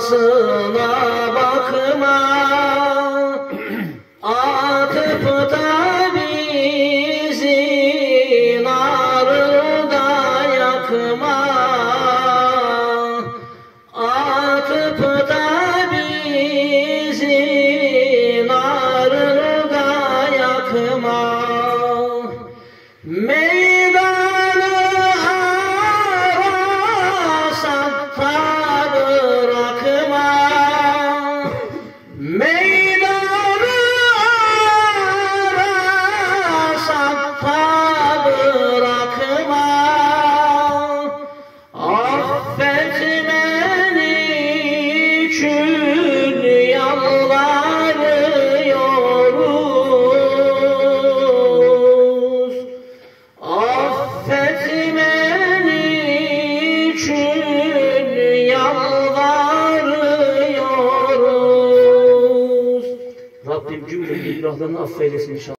Arkasına bakma. Atıp da bizi narda yakma. Atıp da bizi narda yakma. Meydanı Rabbim cümle günahlarını affeylesin inşallah.